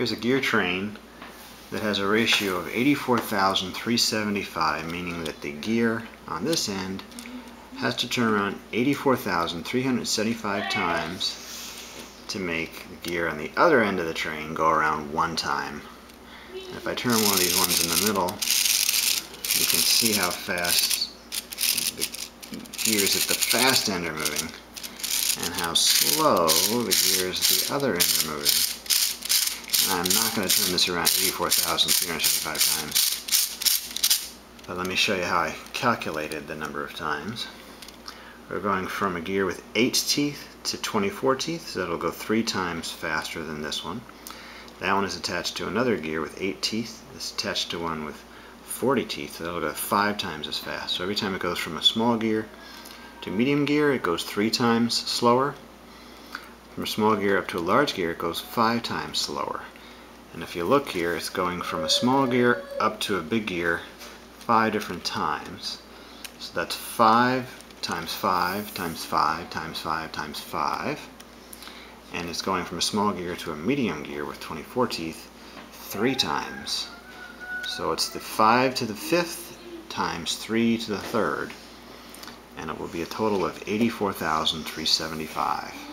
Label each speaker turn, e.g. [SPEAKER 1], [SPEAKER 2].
[SPEAKER 1] Here's a gear train that has a ratio of 84,375, meaning that the gear on this end has to turn around 84,375 times to make the gear on the other end of the train go around one time. And if I turn one of these ones in the middle, you can see how fast the gears at the fast end are moving and how slow the gears at the other end are moving. I'm not going to turn this around 84,375 times. But let me show you how I calculated the number of times. We're going from a gear with 8 teeth to 24 teeth, so that'll go 3 times faster than this one. That one is attached to another gear with 8 teeth. This attached to one with 40 teeth, so that'll go 5 times as fast. So every time it goes from a small gear to medium gear, it goes 3 times slower. From a small gear up to a large gear, it goes 5 times slower. And if you look here, it's going from a small gear up to a big gear 5 different times. So that's 5 times 5 times 5 times 5 times 5 and it's going from a small gear to a medium gear with 24 teeth three times. So it's the 5 to the 5th times 3 to the 3rd and it will be a total of 84,375.